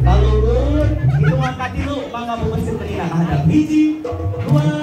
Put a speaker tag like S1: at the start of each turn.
S1: Kalau itu kaki dulu, mangga bukan seperti nah, ada biji, dua,